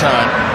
time.